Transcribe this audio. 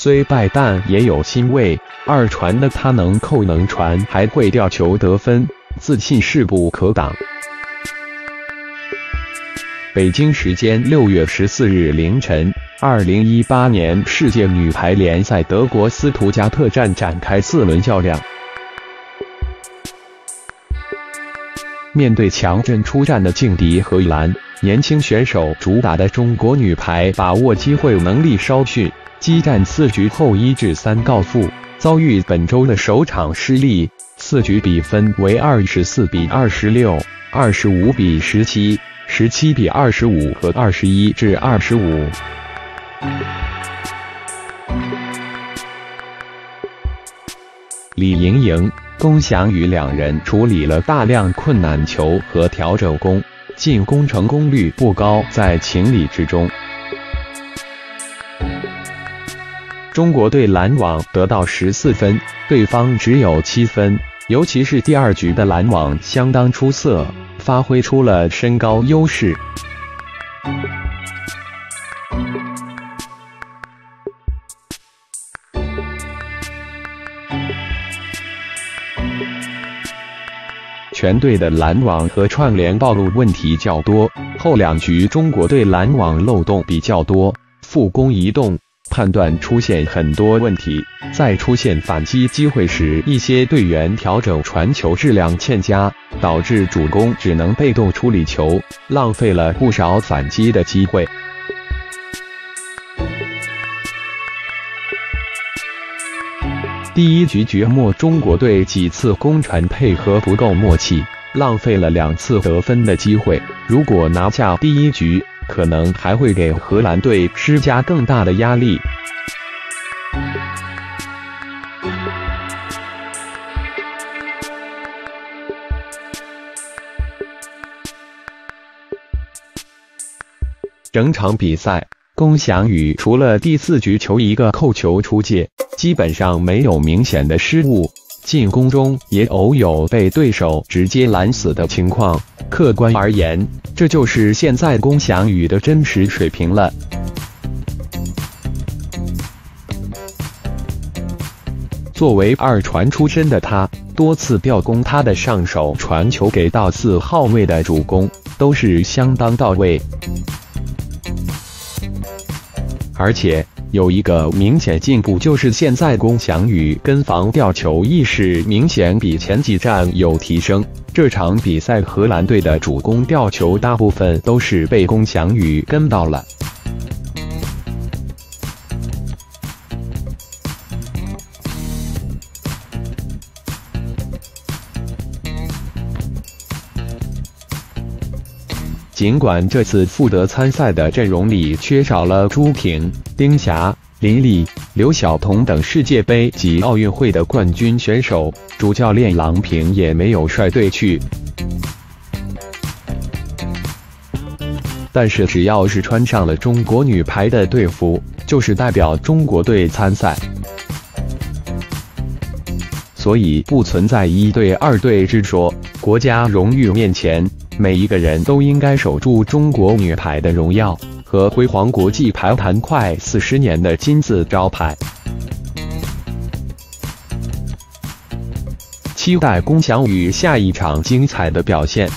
虽败但也有欣慰。二传的他能扣能传，还会吊球得分，自信势不可挡。北京时间六月十四日凌晨，二零一八年世界女排联赛德国斯图加特站展开四轮较量。面对强阵出战的劲敌荷兰，年轻选手主打的中国女排把握机会能力稍逊，激战四局后一至三告负，遭遇本周的首场失利，四局比分为二十四比二十六、二十五比十七、十七比二十五和二十一至二十五。李盈莹。龚翔宇两人处理了大量困难球和调整攻，进攻成功率不高，在情理之中。中国队拦网得到十四分，对方只有七分。尤其是第二局的拦网相当出色，发挥出了身高优势。全队的拦网和串联暴露问题较多，后两局中国队拦网漏洞比较多，副攻移动判断出现很多问题，在出现反击机会时，一些队员调整传球质量欠佳，导致主攻只能被动处理球，浪费了不少反击的机会。第一局局末，中国队几次攻传配合不够默契，浪费了两次得分的机会。如果拿下第一局，可能还会给荷兰队施加更大的压力。整场比赛。龚翔宇除了第四局球一个扣球出界，基本上没有明显的失误，进攻中也偶有被对手直接拦死的情况。客观而言，这就是现在龚翔宇的真实水平了。作为二传出身的他，多次吊攻他的上手传球给到四号位的主攻，都是相当到位。而且有一个明显进步，就是现在龚翔宇跟防吊球意识明显比前几站有提升。这场比赛荷兰队的主攻吊球大部分都是被龚翔宇跟到了。尽管这次负责参赛的阵容里缺少了朱婷、丁霞、林丽、刘晓彤等世界杯及奥运会的冠军选手，主教练郎平也没有率队去。但是只要是穿上了中国女排的队服，就是代表中国队参赛，所以不存在一队二队之说。国家荣誉面前。每一个人都应该守住中国女排的荣耀和辉煌国际排坛快四十年的金字招牌。期待龚翔宇下一场精彩的表现。